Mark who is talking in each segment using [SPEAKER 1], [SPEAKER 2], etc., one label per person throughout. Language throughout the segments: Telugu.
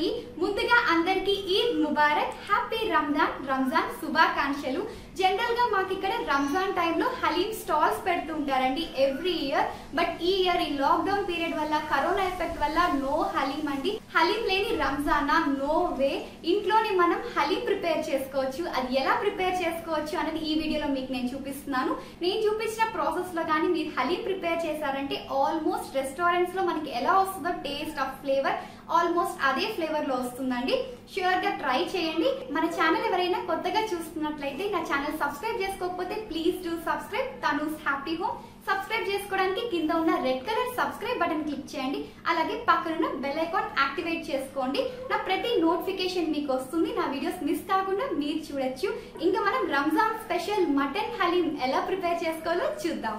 [SPEAKER 1] ఉన్నాయి ముందుగా అందరికీ ఈద్ ముబారక్ హ్యాపీ రంజాన్ రంజాన్ శుభాకాంక్షలు. జనరల్గా మాకు ఇక్కడ రంజాన్ టైంలో హలీం స్టాల్స్ పెడుతుంటారండి ఎవ్రీ ఇయర్. బట్ ఈ ఇయర్ ఈ లాక్డౌన్ పీరియడ్ వల్ల కరోనా ఎఫెక్ట్ వల్ల నో హలీం అండి. హలీం లేని రంజానా? No way. ఇంట్లోనే మనం హలీం ప్రిపేర్ చేసుకోవచ్చు. అది ఎలా ప్రిపేర్ చేసుకోవచ్చు అనేది ఈ వీడియోలో మీకు నేను చూపిస్తున్నాను. నేను చూపించిన ప్రాసెస్లో కానీ మీరు హలీం ప్రిపేర్ చేశారంటే ఆల్మోస్ట్ రెస్టారెంట్స్లో మనకి ఎలా వస్తుందో టేస్ట్ ఆఫ్ ఫ్లేవర్ ఆల్మోస్ట్ అదే ఫ్లేవర్లో వస్తుందండి. షూర్గా ట్రై చేయండి. మన ఛానల్ ఎవరైనా కొత్తగా చూస్తున్నట్లయితే నా ఛానల్ సబ్స్క్రైబ్ చేసుకోకపోతే please do subscribe. Tanu happy home. Subscribe చేసుకోవడానికి కింద ఉన్న red colour subscribe button click చేయండి. అలాగే పక్కనున్న బెల్ ఐకాన్ యాక్టివేట్ చేసుకోండి. నా ప్రతి నోటిఫికేషన్ మీకు వస్తుంది. నా వీడియోస్ మిస్ కాకుండా మీరు చూడొచ్చు. ఇంకా మనం రంజాన్ స్పెషల్ మటన్ హలీం ఎలా ప్రిపేర్ చేసుకోవాలో చూద్దాం.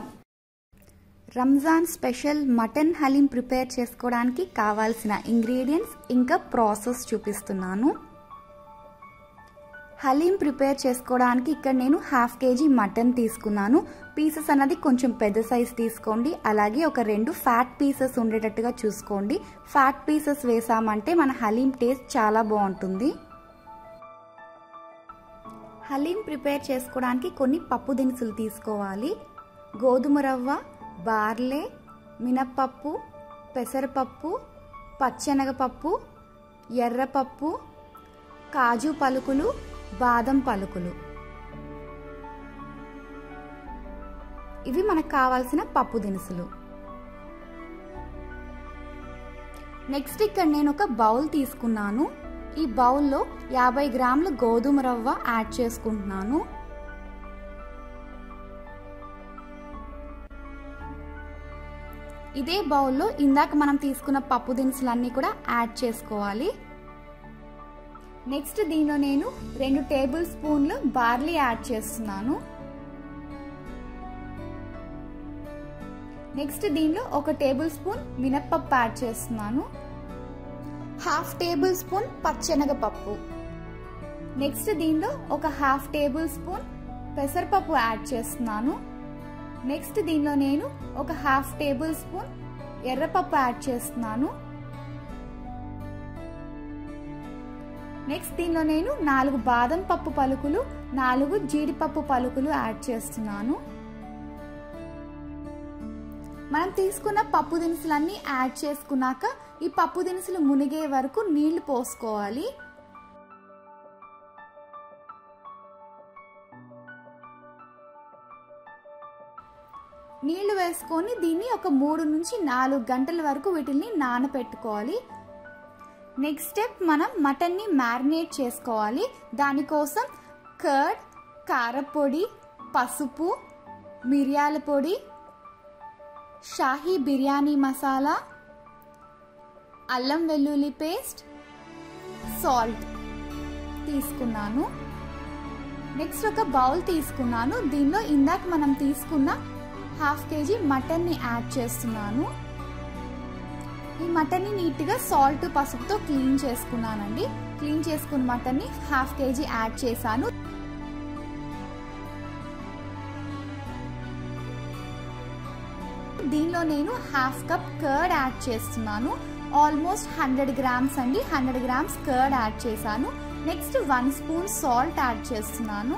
[SPEAKER 2] Ramzan special mutton haleem prepare చేసుకోవడానికి కావాల్సిన ఇంగ్రీడియంట్స్ ఇంకా ప్రాసెస్ చూపిస్తున్నాను. హలీం ప్రిపేర్ చేసుకోవడానికి ఇక్కడ నేను హాఫ్ కేజీ మటన్ తీసుకున్నాను. పీసెస్ అన్నది కొంచెం పెద్ద సైజ్ తీసుకోండి. అలాగే ఒక రెండు ఫ్యాట్ పీసెస్ ఉండేటట్టుగా చూసుకోండి. ఫ్యాట్ పీసెస్ వేసామంటే మన హలీం టేస్ట్ చాలా బాగుంటుంది. హలీం ప్రిపేర్ చేసుకోవడానికి కొన్ని పప్పు దినుసులు తీసుకోవాలి. గోధుమ రవ్వ బార్లే మినప్పప్పు పెసరపప్పు పచ్చెనగపప్పు ఎర్రపప్పు కాజు పలుకులు బాదం పలుకులు. ఇవి మనకు కావాల్సిన పప్పు దినుసులు. నెక్స్ట్ ఇక్కడ నేను ఒక బౌల్ తీసుకున్నాను. ఈ బౌల్లో యాభై గ్రాముల గోధుమ రవ్వ యాడ్ చేసుకుంటున్నాను. ఇదే బౌల్లో ఇందాక మనం తీసుకున్న పప్పు దినుసులన్నీ కూడా యాడ్ చేసుకోవాలి. నెక్స్ట్ దీనిలో నేను రెండు టేబుల్ స్పూన్లు బార్లీ యాడ్ చేస్తున్నాను. నెక్స్ట్ దీనిలో ఒక టేబుల్ స్పూన్ మినప్పప్పు యాడ్ చేస్తున్నాను. హాఫ్ టేబుల్ స్పూన్ పచ్చెనగపప్పు. నెక్స్ట్ దీనిలో ఒక హాఫ్ టేబుల్ స్పూన్ పెసరపప్పు యాడ్ చేస్తున్నాను. నెక్స్ట్ దీనిలో నేను ఒక హాఫ్ టేబుల్ స్పూన్ ఎర్రపప్పు యాడ్ చేస్తున్నాను. నెక్స్ట్ దీనిలో నేను నాలుగు బాదం పప్పు పలుకులు నాలుగు జీడిపప్పు పలుకులు యాడ్ చేస్తున్నాను. మనం తీసుకున్న పప్పు దినుసులన్నీ యాడ్ చేసుకున్నాక ఈ పప్పు దినుసులు మునిగే వరకు నీళ్ళు పోసుకోవాలి. నీళ్ళు వేసుకొని దీన్ని ఒక మూడు నుంచి నాలుగు గంటల వరకు వీటిని నానపెట్టుకోవాలి. నెక్స్ట్ స్టెప్ మనం మటన్ని మ్యారినేట్ చేసుకోవాలి. దానికోసం కర్డ్ కారపొడి పసుపు మిరియాల పొడి షాహీ బిర్యానీ మసాలా అల్లం వెల్లుల్లి పేస్ట్ సాల్ట్ తీసుకున్నాను. నెక్స్ట్ ఒక బౌల్ తీసుకున్నాను. దీనిలో ఇందాక మనం తీసుకున్న హాఫ్ కేజీ మటన్ని యాడ్ చేస్తున్నాను. ఈ మటన్ని నీట్గా సాల్ట్ పసుపుతో క్లీన్ చేసుకున్నానండి. క్లీన్ చేసుకున్న మటన్ని హాఫ్ కేజీ యాడ్ చేశాను. దీనిలో నేను హాఫ్ కప్ కర్డ్ యాడ్ చేస్తున్నాను. ఆల్మోస్ట్ హండ్రెడ్ గ్రామ్స్ అండి. హండ్రెడ్ గ్రామ్స్ కర్డ్ యాడ్ చేశాను. Next one spoon salt add చేస్తున్నాను.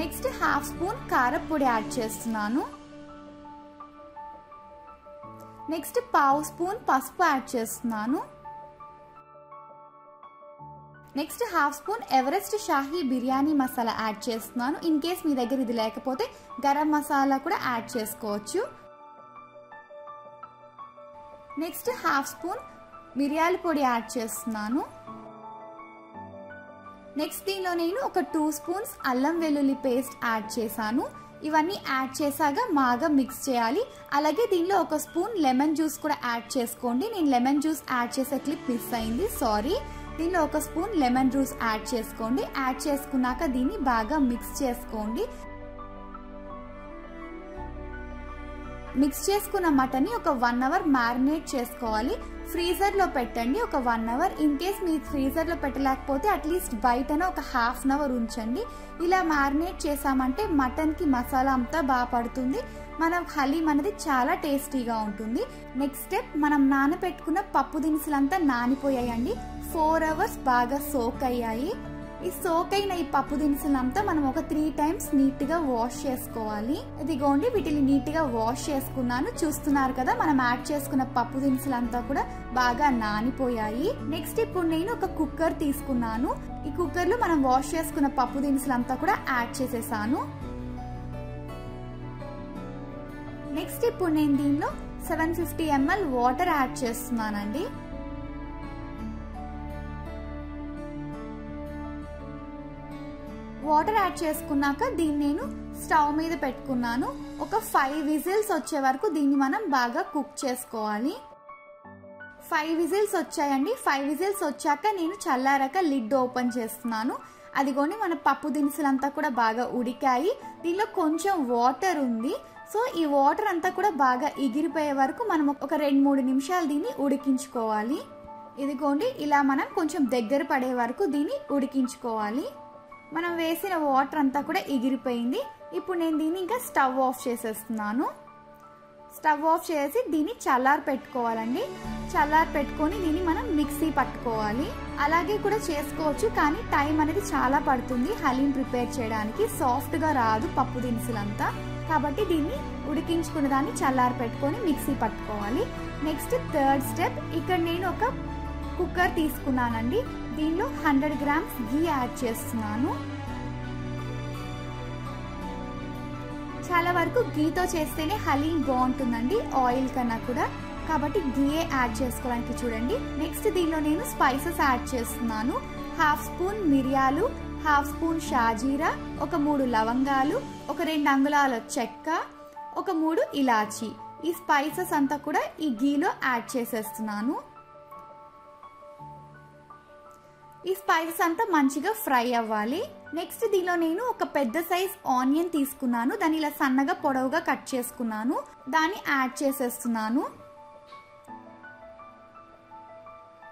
[SPEAKER 2] నెక్స్ట్ హాఫ్ స్పూన్ కారపొడి యాడ్ చేస్తున్నాను. నెక్స్ట్ పావు స్పూన్ పసుపు యాడ్ చేస్తున్నాను. Next half spoon Everest Shahi biryani masala add చేస్తున్నాను. ఇన్ కేస్ మీ దగ్గర ఇది లేకపోతే గరం మసాలా కూడా యాడ్ చేసుకోవచ్చు. నెక్స్ట్ హాఫ్ స్పూన్ మిరియాల పొడి యాడ్ చేస్తున్నాను. నెక్స్ట్ దీనిలో నేను ఒక టూ స్పూన్స్ అల్లం వెల్లుల్లి పేస్ట్ యాడ్ చేశాను. ఇవన్నీ యాడ్ చేశాక బాగా మిక్స్ చేయాలి. అలాగే దీనిలో ఒక స్పూన్ లెమన్ జ్యూస్ కూడా యాడ్ చేసుకోండి. నేను లెమన్ జ్యూస్ యాడ్ చేసే క్లిప్ మిస్ అయింది. సారీ దీనిలో ఒక స్పూన్ లెమన్ జ్యూస్ యాడ్ చేసుకోండి. యాడ్ చేసుకున్నాక దీన్ని బాగా మిక్స్ చేసుకోండి. మిక్స్ చేసుకున్న మటన్ని ఒక వన్ అవర్ మ్యారినేట్ చేసుకోవాలి. ఫ్రీజర్లో పెట్టండి. ఒక వన్ అవర్ ఇన్ కేస్ మీరు ఫ్రీజర్లో పెట్టలేకపోతే అట్లీస్ట్ బయటన ఒక హాఫ్ అన్ అవర్ ఉంచండి. ఇలా మ్యారినేట్ చేసామంటే మటన్కి మసాలా అంతా బాగా పడుతుంది. మన హలీం అనేది చాలా టేస్టీగా ఉంటుంది. నెక్స్ట్ స్టెప్ మనం నానబెట్టుకున్న పప్పు దినుసులంతా నానిపోయాయండి. ఫోర్ అవర్స్ బాగా సోక్ అయ్యాయి. ఈ సోక్ అయిన ఈ పప్పు దినుసులంతా మనం ఒక త్రీ టైమ్స్ నీట్గా వాష్ చేసుకోవాలి. ఇదిగోండి వీటిని నీట్గా వాష్ చేసుకున్నాను. చూస్తున్నారు కదా మనం యాడ్ చేసుకున్న పప్పు దినుసులంతా కూడా బాగా నానిపోయాయి. నెక్స్ట్ ఇప్పుడు నేను ఒక కుక్కర్ తీసుకున్నాను. ఈ కుక్కర్లో మనం వాష్ చేసుకున్న పప్పు దినుసులంతా కూడా యాడ్ చేసేసాను. నెక్స్ట్ ఇప్పుడు నేను దీనిలో seven fifty ML water add చేస్తున్నానండి. వాటర్ యాడ్ చేసుకున్నాక దీన్ని నేను స్టవ్ మీద పెట్టుకున్నాను. ఒక ఫైవ్ విజిల్స్ వచ్చే వరకు దీన్ని మనం బాగా కుక్ చేసుకోవాలి. ఫైవ్ విజిల్స్ వచ్చాయండి. ఫైవ్ విజిల్స్ వచ్చాక నేను చల్లారాక లిడ్ ఓపెన్ చేస్తున్నాను. అదిగోని మన పప్పు దినుసులంతా కూడా బాగా ఉడికాయి. దీనిలో కొంచెం వాటర్ ఉంది. సో ఈ వాటర్ అంతా కూడా బాగా ఎగిరిపోయే వరకు మనం ఒక రెండు మూడు నిమిషాలు దీన్ని ఉడికించుకోవాలి. ఇదిగోండి ఇలా మనం కొంచెం దగ్గర పడే వరకు దీన్ని ఉడికించుకోవాలి. మనం వేసిన వాటర్ అంతా కూడా ఎగిరిపోయింది. ఇప్పుడు నేను దీన్ని ఇంకా స్టవ్ ఆఫ్ చేసేస్తున్నాను. స్టవ్ ఆఫ్ చేసి దీన్ని చల్లారి పెట్టుకోవాలండి. చల్లారి పెట్టుకొని దీన్ని మనం మిక్సీ పట్టుకోవాలి. అలాగే కూడా చేసుకోవచ్చు కానీ టైం అనేది చాలా పడుతుంది. హలీం ప్రిపేర్ చేయడానికి సాఫ్ట్గా రాదు పప్పు దినుసులంతా. కాబట్టి దీన్ని ఉడికించుకున్న దాన్ని చల్లారి పెట్టుకొని మిక్సీ పట్టుకోవాలి. నెక్స్ట్ థర్డ్ స్టెప్ ఇక్కడ నేను ఒక కుక్కర్ తీసుకున్నానండి. దీనిలో హండ్రెడ్ గ్రామ్స్ గీ యాడ్ చేస్తున్నాను. చాలా వరకు గీతో చేస్తేనే హలీం బాగుంటుందండి ఆయిల్ కన్నా కూడా. కాబట్టి గీయే యాడ్ చేసుకోవడానికి చూడండి. నెక్స్ట్ దీనిలో నేను స్పైసెస్ యాడ్ చేస్తున్నాను. హాఫ్ స్పూన్ మిరియాలు హాఫ్ స్పూన్ షాజీరా ఒక మూడు లవంగాలు ఒక రెండు అంగుళాల చెక్క ఒక మూడు ఇలాచి. ఈ స్పైసెస్ అంతా కూడా ఈ గీలో యాడ్ చేసేస్తున్నాను. ఈ స్పైసెస్ అంతా మంచిగా ఫ్రై అవ్వాలి. నెక్స్ట్ దీనిలో నేను ఒక పెద్ద సైజ్ ఆనియన్ తీసుకున్నాను. దాన్ని ఇలా సన్నగా పొడవుగా కట్ చేసుకున్నాను. దాన్ని యాడ్ చేసేస్తున్నాను.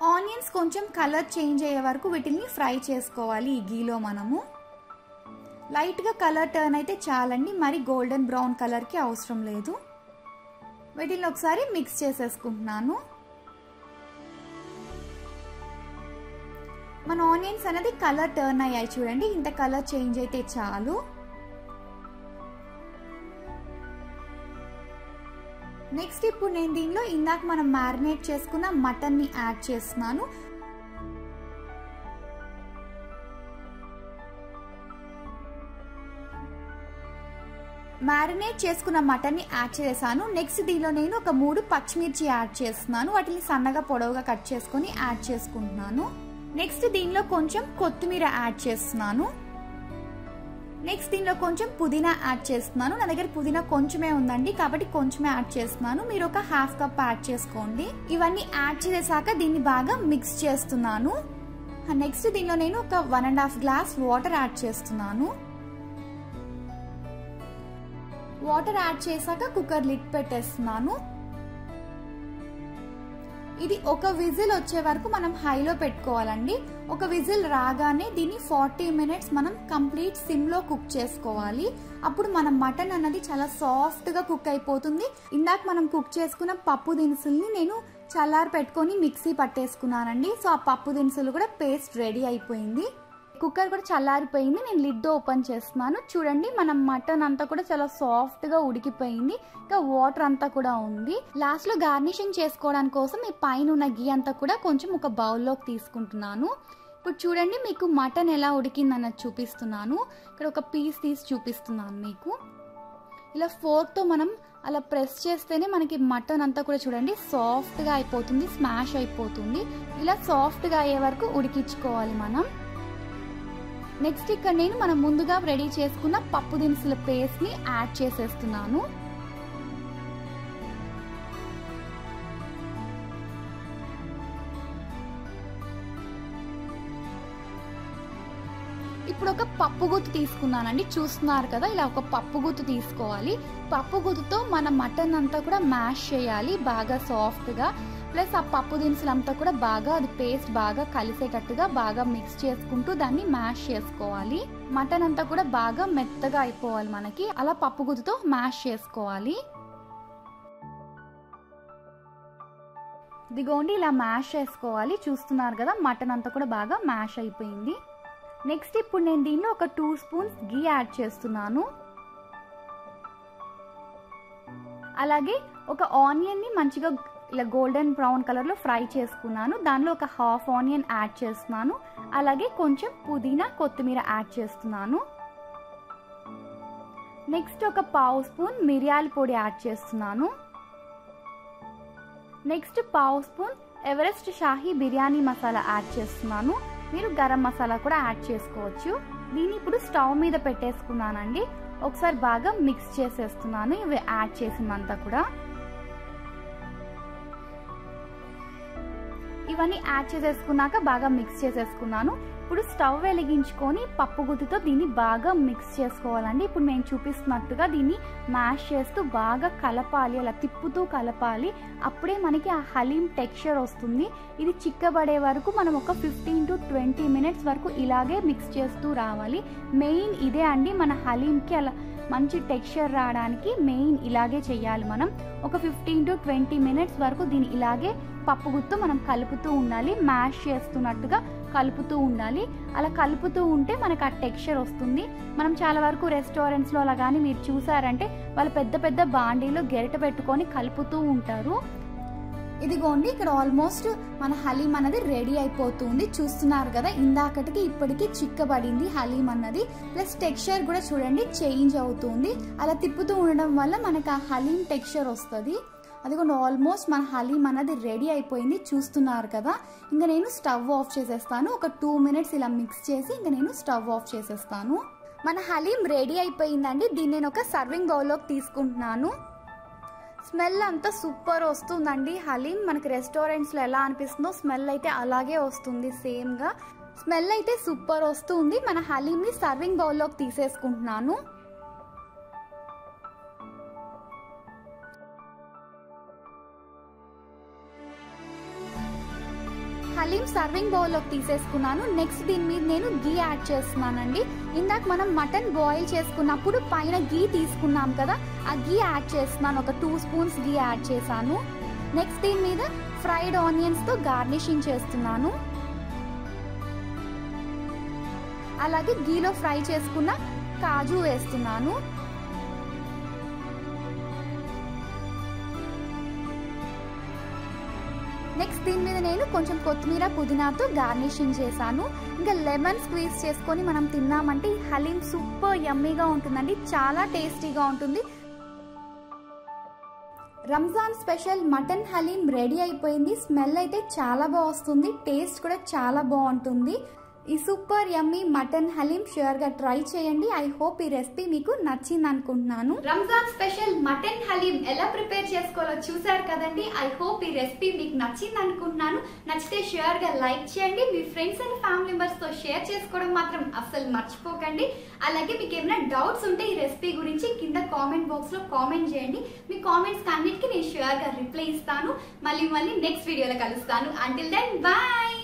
[SPEAKER 2] ఆనియన్స్ కొంచెం కలర్ చేంజ్ అయ్యే వరకు వీటిని ఫ్రై చేసుకోవాలి. ఈ గీలో మనము లైట్గా కలర్ టర్న్ అయితే చాలండి. మరి గోల్డెన్ బ్రౌన్ కలర్కి అవసరం లేదు. వీటిని ఒకసారి మిక్స్ చేసేసుకుంటున్నాను. మన ఆనియన్స్ అనేది కలర్ టర్న్ అయ్యాయి చూడండి. ఇంత కలర్ చేంజ్ అయితే చాలు. నెక్స్ట్ ఇప్పుడు నేను దీనిలో ఇందాక మనం మ్యారినేట్ చేసుకున్న మటన్ని యాడ్ చేస్తున్నాను. మ్యారినేట్ చేసుకున్న మటన్ని యాడ్ చేశాను. నెక్స్ట్ దీనిలో నేను ఒక మూడు పచ్చిమిర్చి యాడ్ చేస్తున్నాను. వాటిని సన్నగా పొడవుగా కట్ చేసుకొని యాడ్ చేసుకుంటున్నాను. నెక్స్ట్ దీనిలో కొంచెం కొత్తిమీర యాడ్ చేస్తున్నాను. నెక్స్ట్ దీనిలో కొంచెం పుదీనా యాడ్ చేస్తున్నాను. నా దగ్గర పుదీనా కొంచెమే ఉందండి. కాబట్టి కొంచెమే యాడ్ చేస్తున్నాను. మీరు ఒక హాఫ్ కప్ యాడ్ చేసుకోండి. ఇవన్నీ యాడ్ చేసాక దీన్ని బాగా మిక్స్ చేస్తున్నాను. నెక్స్ట్ దీనిలో నేను ఒక one and half glass water add చేస్తున్నాను. వాటర్ యాడ్ చేశాక కుక్కర్ లిడ్ పెట్టేస్తున్నాను. ఇది ఒక విజిల్ వచ్చే వరకు మనం హైలో పెట్టుకోవాలండి. ఒక విజిల్ రాగానే దీన్ని ఫార్టీ మినిట్స్ మనం కంప్లీట్ సిమ్లో కుక్ చేసుకోవాలి. అప్పుడు మన మటన్ అన్నది చాలా సాఫ్ట్గా కుక్ అయిపోతుంది. ఇందాక మనం కుక్ చేసుకున్న పప్పు దినుసుల్ని నేను చల్లారి పెట్టుకొని మిక్సీ పట్టేసుకున్నానండి. సో ఆ పప్పు దినుసులు కూడా పేస్ట్ రెడీ అయిపోయింది. కుక్కర్ కూడా చల్లారిపోయింది. నేను లిడ్ ఓపెన్ చేస్తున్నాను. చూడండి మనం మటన్ అంతా కూడా చాలా సాఫ్ట్గా ఉడికిపోయింది. ఇంకా వాటర్ అంతా కూడా ఉంది. లాస్ట్లో గార్నిషింగ్ చేసుకోవడానికి కోసం ఈ పైన ఉన్న గీ అంతా కూడా కొంచెం ఒక బౌల్లోకి తీసుకుంటున్నాను. ఇప్పుడు చూడండి మీకు మటన్ ఎలా ఉడికిందన్నది చూపిస్తున్నాను. ఇక్కడ ఒక పీస్ తీసి చూపిస్తున్నాను మీకు. ఇలా ఫోర్క్తో మనం అలా ప్రెస్ చేస్తేనే మనకి మటన్ అంతా కూడా చూడండి సాఫ్ట్గా అయిపోతుంది స్మాష్ అయిపోతుంది. ఇలా సాఫ్ట్గా అయ్యే వరకు ఉడికించుకోవాలి మనం. నెక్స్ట్ ఇక్కడ నేను మనం ముందుగా రెడీ చేసుకున్న పప్పు దినుసుల పేస్ట్ని యాడ్ చేసేస్తున్నాను. పప్పు గుత్తు తీసుకున్నానండి. చూస్తున్నారు కదా ఇలా ఒక పప్పు గుత్తు తీసుకోవాలి. పప్పు గుత్తుతో మన మటన్ అంతా కూడా మ్యాష్ చేయాలి బాగా సాఫ్ట్గా. ప్లస్ ఆ పప్పు దినుసులంతా కూడా బాగా అది పేస్ట్ బాగా కలిసేటట్టుగా బాగా మిక్స్ చేసుకుంటూ దాన్ని మ్యాష్ చేసుకోవాలి. మటన్ అంతా కూడా బాగా మెత్తగా అయిపోవాలి మనకి. అలా పప్పు గుత్తుతో మ్యాష్ చేసుకోవాలి. ఇదిగోండి ఇలా మ్యాష్ చేసుకోవాలి. చూస్తున్నారు కదా మటన్ అంతా కూడా బాగా మ్యాష్ అయిపోయింది. నెక్స్ట్ ఇప్పుడు నేను దీనిలో ఒక టూ స్పూన్స్ గీ యాడ్ చేస్తున్నాను. అలాగే ఒక ఆనియన్ని మంచిగా ఇలా గోల్డెన్ బ్రౌన్ కలర్లో ఫ్రై చేసుకున్నాను. దానిలో ఒక హాఫ్ ఆనియన్ యాడ్ చేస్తున్నాను. అలాగే కొంచెం పుదీనా కొత్తిమీర యాడ్ చేస్తున్నాను. నెక్స్ట్ ఒక పావు స్పూన్ మిరియాల పొడి యాడ్ చేస్తున్నాను. నెక్స్ట్ పావు spoon Everest Shahi biryani masala add చేస్తున్నాను. మీరు గరం మసాలా కూడా యాడ్ చేసుకోవచ్చు. దీన్ని ఇప్పుడు స్టవ్ మీద పెట్టేసుకున్నానండి. ఒకసారి బాగా మిక్స్ చేసేస్తున్నాను. ఇవి యాడ్ చేసినంతా కూడా. ఇవన్నీ యాడ్ చేసేసుకున్నాక బాగా మిక్స్ చేసేసుకున్నాను. ఇప్పుడు స్టవ్ వెలిగించుకొని పప్పు గుత్తితో దీన్ని బాగా మిక్స్ చేసుకోవాలండి. ఇప్పుడు నేను చూపిస్తున్నట్టుగా దీన్ని మ్యాష్ చేస్తూ బాగా కలపాలి అలా తిప్పుతూ కలపాలి. అప్పుడే మనకి ఆ హలీం టెక్స్చర్ వస్తుంది. ఇది చిక్కబడే వరకు మనం ఒక ఫిఫ్టీన్ టు ట్వంటీ మినిట్స్ వరకు ఇలాగే మిక్స్ చేస్తూ రావాలి. మెయిన్ ఇదే అండి మన హలీంకి అలా మంచి టెక్స్చర్ రావడానికి మెయిన్ ఇలాగే చేయాలి మనం. ఒక ఫిఫ్టీన్ టు ట్వంటీ మినిట్స్ వరకు దీన్ని ఇలాగే పప్పు గుత్తు మనం కలుపుతూ ఉండాలి. మ్యాష్ చేస్తున్నట్టుగా కలుపుతూ ఉండాలి. అలా కలుపుతూ ఉంటే మనకు ఆ టెక్స్చర్ వస్తుంది. మనం చాలా వరకు రెస్టారెంట్స్లో అలా కానీ మీరు చూసారంటే వాళ్ళు పెద్ద పెద్ద బాండీలో గెరట పెట్టుకొని కలుపుతూ ఉంటారు. ఇదిగోండి ఇక్కడ ఆల్మోస్ట్ మన హలీం అన్నది రెడీ అయిపోతుంది. చూస్తున్నారు కదా ఇందాకటికి ఇప్పటికి చిక్కబడింది హలీం అన్నది. ప్లస్ టెక్స్చర్ కూడా చూడండి చేంజ్ అవుతుంది. అలా తిప్పుతూ ఉండడం వల్ల మనకు ఆ హలీం టెక్స్చర్ వస్తుంది. అదిగోండి ఆల్మోస్ట్ మన హలీం అన్నది రెడీ అయిపోయింది. చూస్తున్నారు కదా ఇంకా నేను స్టవ్ ఆఫ్ చేసేస్తాను. ఒక టూ మినిట్స్ ఇలా మిక్స్ చేసి ఇంకా నేను స్టవ్ ఆఫ్ చేసేస్తాను. మన హలీం రెడీ అయిపోయిందండి. దీన్ని నేను ఒక సర్వింగ్ బౌల్లోకి తీసుకుంటున్నాను. స్మెల్ అంతా సూపర్ వస్తుందండి. హలీం మనకి రెస్టారెంట్స్లో ఎలా అనిపిస్తుందో స్మెల్ అయితే అలాగే వస్తుంది సేమ్గా. స్మెల్ అయితే సూపర్ వస్తుంది. మన హలీంని సర్వింగ్ బౌల్లోకి తీసేసుకుంటున్నాను. హలీం సర్వింగ్ బౌల్లోకి తీసేసుకున్నాను. నెక్స్ట్ దీని మీద నేను గీ యాడ్ చేస్తున్నానండి. ఇందాక మనం మటన్ బాయిల్ చేసుకున్నప్పుడు పైన గీ తీసుకున్నాం కదా ఆ గీ యాడ్ చేస్తున్నాను. ఒక టూ స్పూన్స్ గీ యాడ్ చేశాను. నెక్స్ట్ దీని మీద ఫ్రైడ్ ఆనియన్స్తో గార్నిషింగ్ చేస్తున్నాను. అలాగే గీలో ఫ్రై చేసుకున్న కాజు వేస్తున్నాను. దీని మీద నేను కొంచెం కొత్తిమీర పుదీనాతో గార్నిషింగ్ చేశాను. ఇంకా లెమన్ స్క్వీజ్ చేసుకొని మనం తిన్నామంటే ఈ హలీం సూపర్ యమ్మీగా ఉంటుందండి. చాలా టేస్టీగా ఉంటుంది. Ramzan special mutton haleem ready అయిపోయింది. స్మెల్ అయితే చాలా బాగా వస్తుంది. టేస్ట్ కూడా చాలా బాగుంటుంది. ఈ సూపర్ యమ్మీ మటన్ హలీం షూర్గా ట్రై చేయండి. ఐ హోప్ ఈ రెసిపీ మీకు నచ్చింది అనుకుంటున్నాను
[SPEAKER 1] రంజాన్ స్పెషల్ మటన్ హలీం ఎలా ప్రిపేర్ చేసుకోవాలో చూసారు కదండి. ఐ హోప్ ఈ రెసిపీ మీకు నచ్చింది అనుకుంటున్నాను నచ్చితే షూర్గా లైక్ చేయండి. మీ ఫ్రెండ్స్ అండ్ ఫ్యామిలీ మెంబర్స్తో షేర్ చేసుకోవడం మాత్రం అస్సలు మర్చిపోకండి. అలాగే మీకు ఏమైనా డౌట్స్ ఉంటే ఈ రెసిపీ గురించి కింద కామెంట్ బాక్స్లో కామెంట్ చేయండి. మీ కామెంట్స్ అన్నిటికీ నేను షూర్గా రిప్లై ఇస్తాను. మళ్ళీ మళ్ళీ నెక్స్ట్ వీడియోలో కలుస్తాను. Until then bye